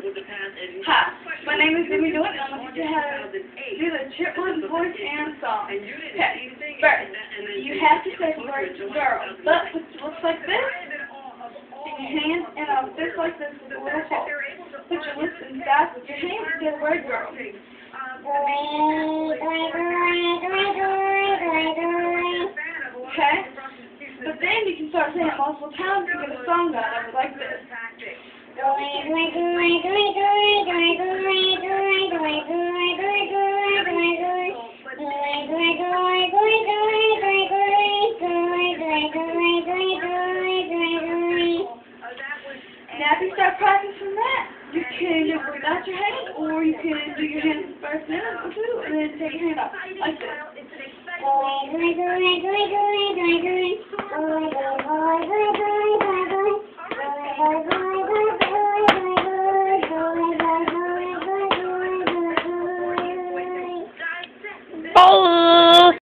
Hi, my name is Jimmy Dewitt, and I'm going to teach you to do the chipmunk voice and song. Okay, first, you have to say the word girl, but it looks like this, and your hands in a fist like this with a little hole. Put your lips inside with your hands and say the word girl. Okay? But then you can start saying it multiple times to get a song done of it like this. Now, if you start practicing that, you can do it without your hands, or you can do your hands first, then or two, and then take your hand off, like this.